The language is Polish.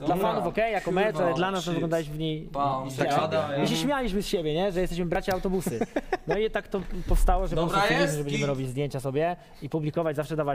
Dla fanów okej, jako mecz, ale dla nas to shit. w niej... Bam, źle. Tak. My się śmialiśmy z siebie, nie? Że jesteśmy bracia autobusy. No i tak to powstało, że po prostu stwierdziliśmy, że będziemy robić zdjęcia sobie i publikować, zawsze dawać